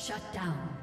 Shut down.